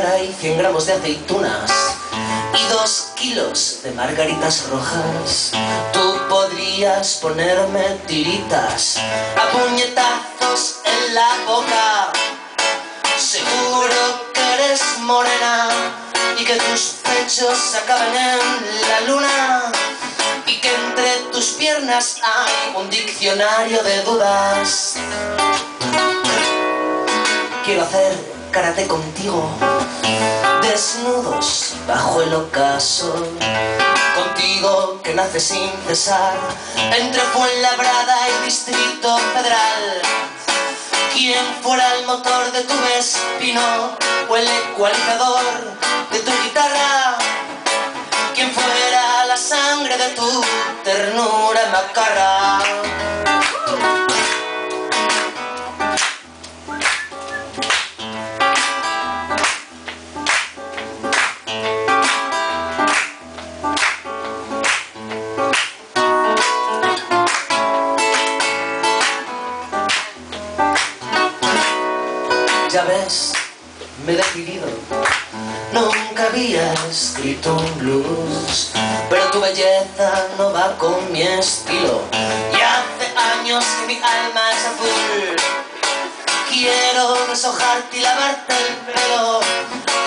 cara hay 100 gramos de aceitunas y dos kilos de margaritas rojas. Tú podrías ponerme tiritas a puñetazos en la boca. Seguro que eres morena y que tus pechos acaban en la luna y que entre tus piernas hay un diccionario de dudas. Quiero hacer karate contigo, desnudos bajo el ocaso. Contigo que nace sin cesar, entre Fuenlabrada y Distrito Federal. Quien fuera el motor de tu Vespino o el ecualizador de tu guitarra. Quien fuera la sangre de tu ternura macarra. Ya ves, me he decidido. Nunca había escrito un blues, pero tu belleza no va con mi estilo. Y hace años que mi alma es azul. Quiero deshojarte y lavarte el pelo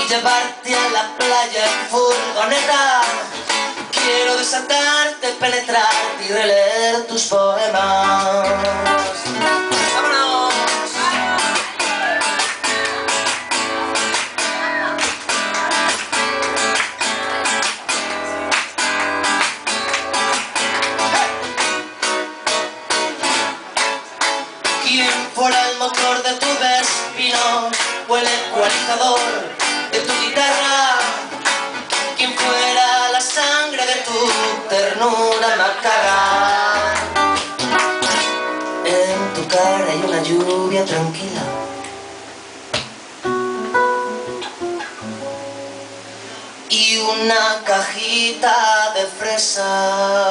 y llevarte a la playa en furgoneta. Quiero desatarte, penetrarte y releer tus poemas. Fuera el motor de tu Vespino o el ecualizador de tu guitarra. Quien fuera la sangre de tu ternura macarra. En tu cara hay una lluvia tranquila. Y una cajita de fresa.